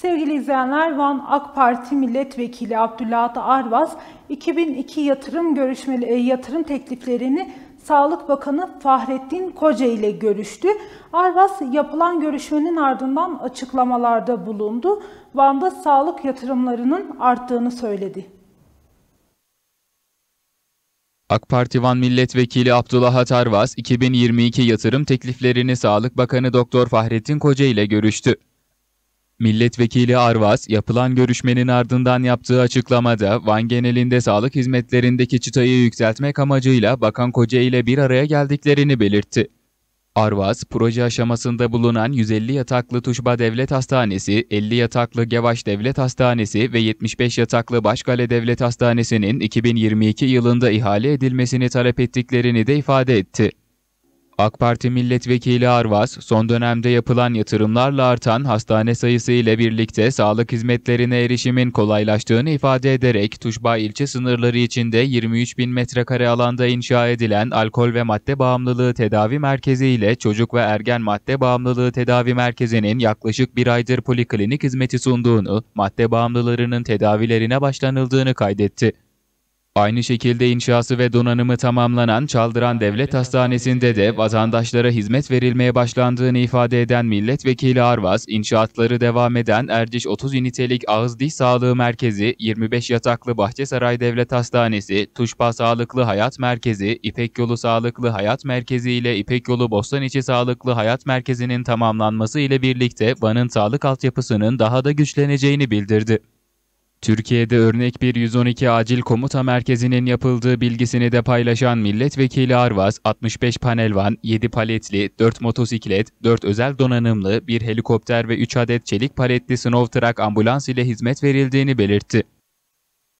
Sevgili izleyenler, Van AK Parti Milletvekili Abdullah Arvaz 2002 yatırım görüşmeli e, yatırım tekliflerini Sağlık Bakanı Fahrettin Koca ile görüştü. Arvaz yapılan görüşmenin ardından açıklamalarda bulundu. Van'da sağlık yatırımlarının arttığını söyledi. AK Parti Van Milletvekili Abdullah Tarvaz 2022 yatırım tekliflerini Sağlık Bakanı Doktor Fahrettin Koca ile görüştü. Milletvekili Arvaz, yapılan görüşmenin ardından yaptığı açıklamada Van genelinde sağlık hizmetlerindeki çıtayı yükseltmek amacıyla Bakan Koca ile bir araya geldiklerini belirtti. Arvaz, proje aşamasında bulunan 150 yataklı Tuşba Devlet Hastanesi, 50 yataklı Gevaş Devlet Hastanesi ve 75 yataklı Başkale Devlet Hastanesi'nin 2022 yılında ihale edilmesini talep ettiklerini de ifade etti. AK Parti Milletvekili Arvaz, son dönemde yapılan yatırımlarla artan hastane sayısı ile birlikte sağlık hizmetlerine erişimin kolaylaştığını ifade ederek Tuşba ilçe sınırları içinde 23 bin metrekare alanda inşa edilen alkol ve madde bağımlılığı tedavi merkezi ile çocuk ve ergen madde bağımlılığı tedavi merkezinin yaklaşık bir aydır poliklinik hizmeti sunduğunu, madde bağımlılarının tedavilerine başlanıldığını kaydetti. Aynı şekilde inşası ve donanımı tamamlanan Çaldıran Devlet Hastanesi'nde de vatandaşlara hizmet verilmeye başlandığını ifade eden Milletvekili Arvaz, inşaatları devam eden Erciş 30 ünitelik Ağız Diş Sağlığı Merkezi, 25 yataklı Bahçesaray Devlet Hastanesi, Tuşpa Sağlıklı Hayat Merkezi, İpek Yolu Sağlıklı Hayat Merkezi ile İpek Yolu Bostaniçi Sağlıklı Hayat Merkezi'nin tamamlanması ile birlikte Van'ın sağlık altyapısının daha da güçleneceğini bildirdi. Türkiye'de örnek bir 112 acil komuta merkezinin yapıldığı bilgisini de paylaşan milletvekili Arvaz, 65 panel van, 7 paletli, 4 motosiklet, 4 özel donanımlı, bir helikopter ve 3 adet çelik paletli Snow Truck ambulans ile hizmet verildiğini belirtti.